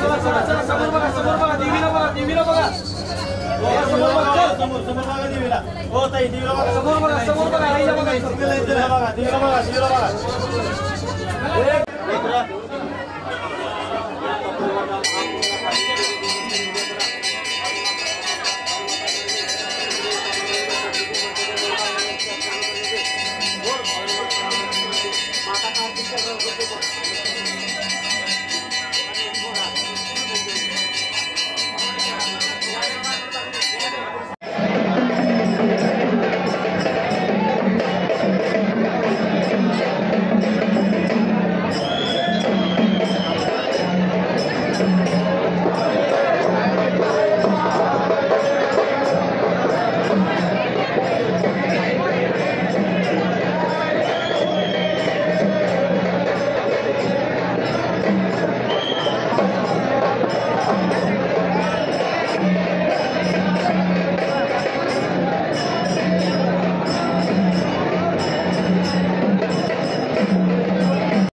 Sama, sama, sama, sama बघा, समोर बघा, देवीला बघा, देवीला बघा. या समोर बघा, चल. समोर बघा, समोर बघा, आईला बघा इथं. माता कार्तिक